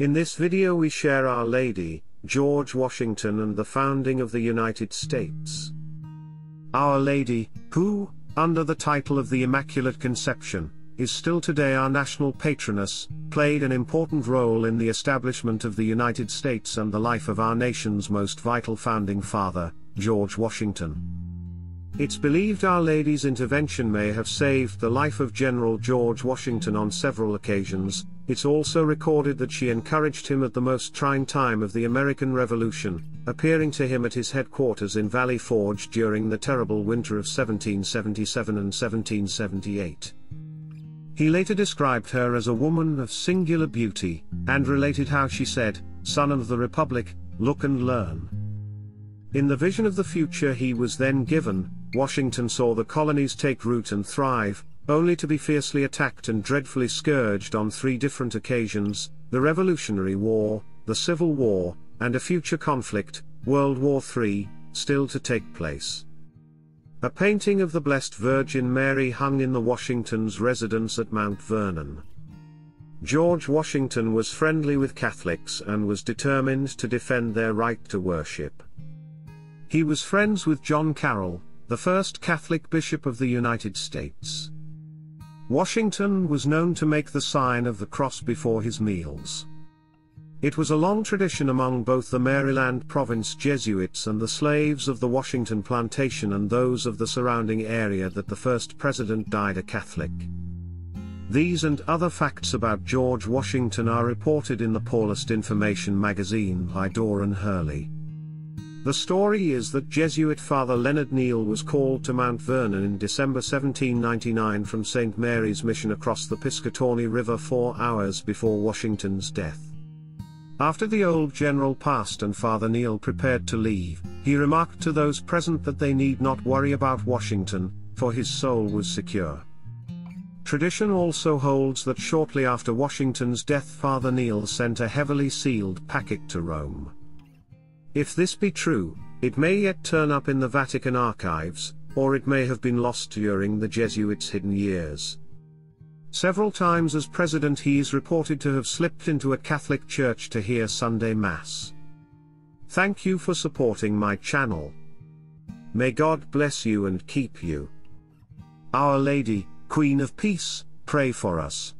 In this video we share Our Lady, George Washington and the founding of the United States. Our Lady, who, under the title of the Immaculate Conception, is still today our national patroness, played an important role in the establishment of the United States and the life of our nation's most vital founding father, George Washington. It's believed Our Lady's intervention may have saved the life of General George Washington on several occasions, it's also recorded that she encouraged him at the most trying time of the American Revolution, appearing to him at his headquarters in Valley Forge during the terrible winter of 1777 and 1778. He later described her as a woman of singular beauty, and related how she said, Son of the Republic, look and learn. In the vision of the future he was then given, Washington saw the colonies take root and thrive, only to be fiercely attacked and dreadfully scourged on three different occasions, the Revolutionary War, the Civil War, and a future conflict, World War III, still to take place. A painting of the Blessed Virgin Mary hung in the Washington's residence at Mount Vernon. George Washington was friendly with Catholics and was determined to defend their right to worship. He was friends with John Carroll, the first Catholic bishop of the United States. Washington was known to make the sign of the cross before his meals. It was a long tradition among both the Maryland province Jesuits and the slaves of the Washington plantation and those of the surrounding area that the first president died a Catholic. These and other facts about George Washington are reported in the Paulist Information magazine by Doran Hurley. The story is that Jesuit Father Leonard Neale was called to Mount Vernon in December 1799 from St. Mary's Mission across the Piscataway River four hours before Washington's death. After the old general passed and Father Neale prepared to leave, he remarked to those present that they need not worry about Washington, for his soul was secure. Tradition also holds that shortly after Washington's death Father Neale sent a heavily sealed packet to Rome. If this be true, it may yet turn up in the Vatican archives, or it may have been lost during the Jesuits' hidden years. Several times as president he is reported to have slipped into a Catholic church to hear Sunday Mass. Thank you for supporting my channel. May God bless you and keep you. Our Lady, Queen of Peace, pray for us.